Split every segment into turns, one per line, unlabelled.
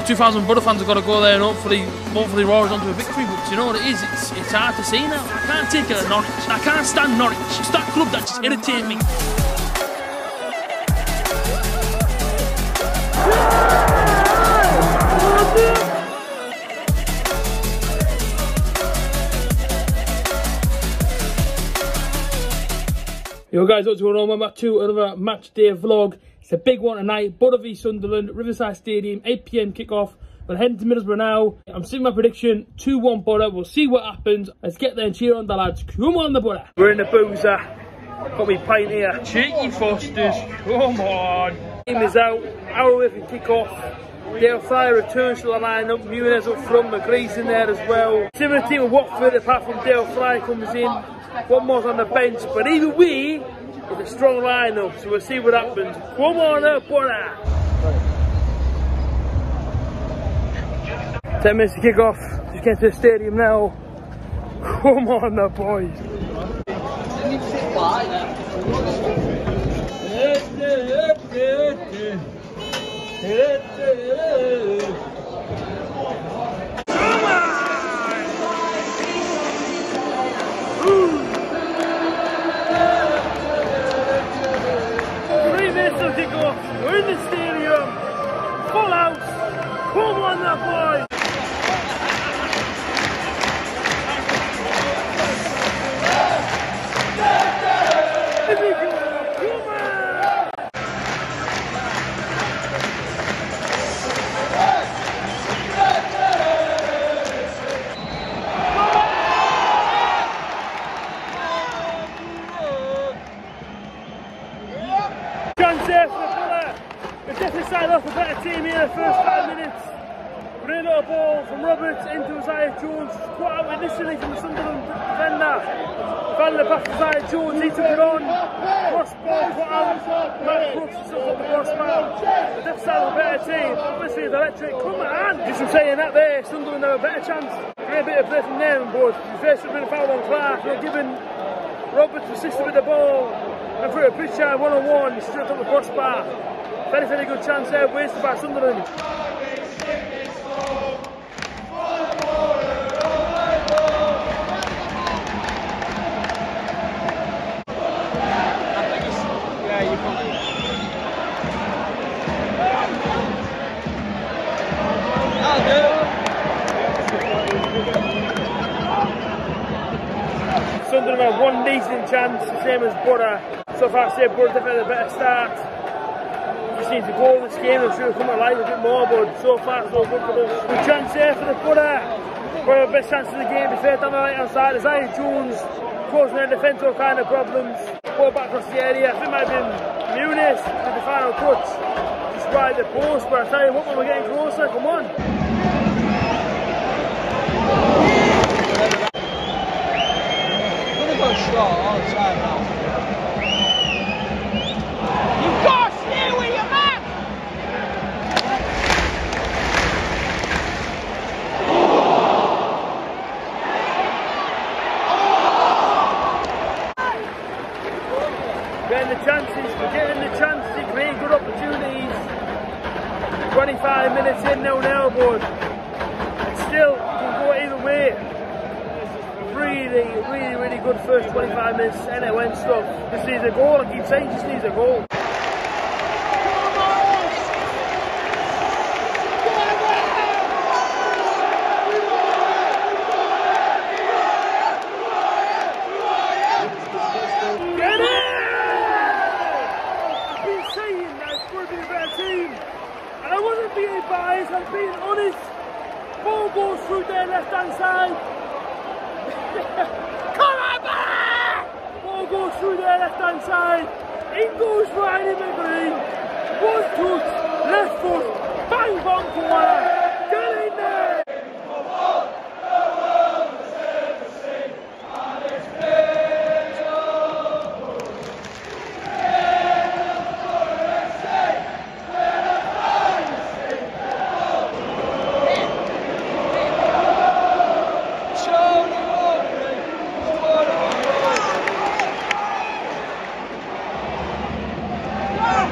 know, 2,000 Boro fans have got to go there and hopefully, hopefully roars onto a victory. But you know what it is? It's, it's hard to see now. I can't take it at Norwich. I can't stand Norwich. It's that club that just irritates me. Yo guys, what's going on? Welcome back to another match day vlog. It's a big one tonight. Boro v Sunderland, Riverside Stadium, 8pm kickoff. We're heading to Middlesbrough now. I'm seeing my prediction, 2-1 Boro. We'll see what happens. Let's get there and cheer on the lads. Come on the Boro. We're in the boozer. Got me pint here. Cheeky Fosters. Come on. Team is out. Hour away from kickoff. Dael Fry returns to the lineup. Muniz up front, McGree's in there as well. Similar team of Watford, apart from Dael Fry comes in. Watmore's on the bench. But either way, it's a strong lineup, so we'll see what happens. Come on up, Boro. 10 minutes to kick off. Just get to the stadium now. Come on, the boys. In the stadium. Full house. Come on, the boys. We've definitely started off a better team here the first five minutes. Great little ball from Roberts into Isaiah Jones. Caught out initially from the Sunderland defender. Found the back Isaiah Jones, he took it on. Cross ball caught out. Matt Crooks still got the crossbar. We've definitely started a better team. Obviously it's electric. Come on! Just from saying that there, Sunderland have a better chance. Great bit of play from them, but the first have been a foul on Clarke. They're giving Roberts assisted with the ball. And for a Pritchard one on one, he's straight up the crossbar. Very, very good chance there, wasted by Sunderland. Sunderland have one decent chance, the same as Boro. So far, I say Boro definitely had a better start. Just need to go in this game, I'm sure it'll come alive a bit more, but so far, so good for us. Good chance here for the Boro. Boro best chance of the game, be fair down the right hand side. Isaiah Jones causing their defence all kind of problems. Ball back across the area, I think it might have been Muniz with the final touch. Just right the post, but I tell you what, when we're getting closer, come on.
all the time now.
You've got to stay with your man!
Getting the chances, we're getting the chance to creating good opportunities. 25 minutes in now now, but still can go either way. Really, really, really good first 25 minutes, and it went stuff. Just needs a goal, I keep saying, just needs a goal. Get it! I've been saying that it's going to be a better team. And I being I'm being honest. Ball goes through their left hand side. Come on, back! Ball goes through their left hand side. In goes Ryan in the green. One touch, left foot, bang bang corner. Get in there!
Tony Walker, scored a goal.
Come on,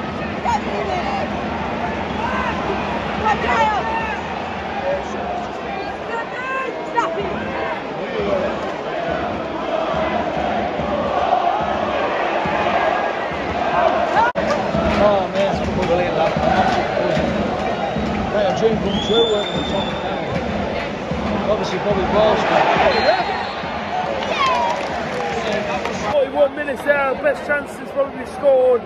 Oh man, it's unbelievable. That absolute buzzing. Like a dream come with Tommy now. Obviously, probably balls.
41 minutes there, best chances probably scored.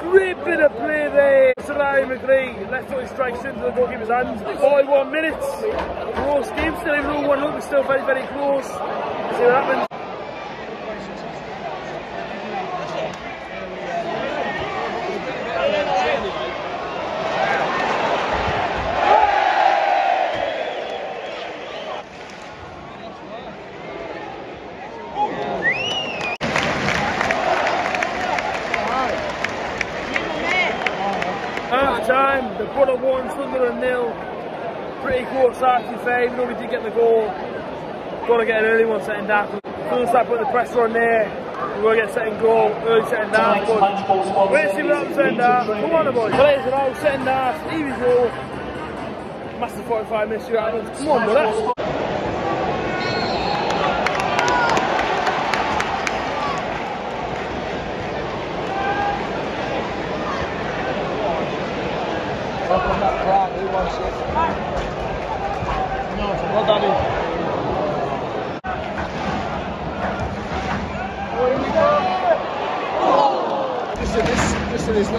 Great bit of play there. Sarai McGree, left foot strikes into the goalkeeper's hands. 41 minutes. Close game, still even though 1 up, still very, very close. See what happens. Half time, the Butter won, Sunderland nil. Pretty close actually though we did get the goal. Got to get an early one setting down. Soon start putting the pressure on there. We're going to get second goal, early setting down. But to see what happens setting down. Come on, the boys. Players are out, setting down. Stevie goal. Massive 45 minutes, what happens. Come on, brother.
Up on that crowd, who wants it? This, little.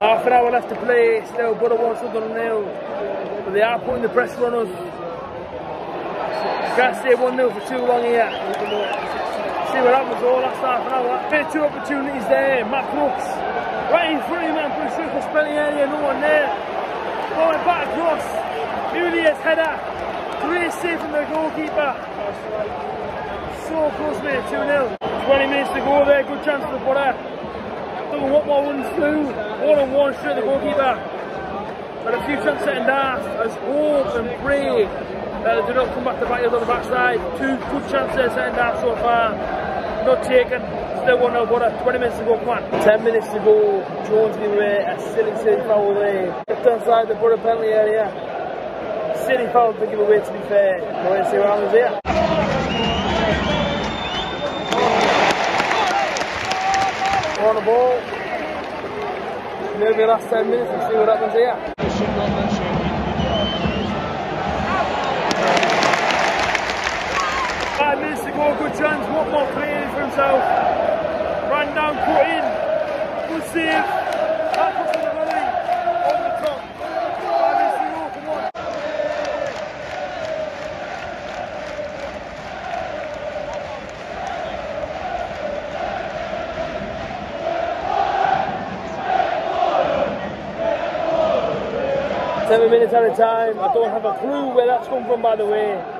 Half an hour left to play, still Butter wants Sunderland nil. But they are putting the pressure on us. Can't stay 1 0 for too long here. See what happens all last half an hour. Two opportunities there. Matt Crooks right in front of him and put through for spelling area, no one there. Going back across. Julius header. Great save from the goalkeeper. So close, mate. 2 0. 20 minutes to go there. Good chance for the Butter. Duncan Watmore runs through. One on one straight to the goalkeeper. But a few chances setting down. As hope and pray that they do not come back to bite us on the backside. Two good chances setting down so far. Not taken. Still 1 0 Butter. 20 minutes to go. Come on. 10 minutes to go. Jones giving away a silly, silly foul there. Just outside the Butter penalty area. Silly foul to give away to be fair. We're going to see what happens here. on the ball. Maybe last 10 minutes and see what happens here. Five minutes go, good chance. Watmore creating for himself? Ran down, cut in. Good save. Seven minutes at a time. I don't have a clue where that's come from, by the way.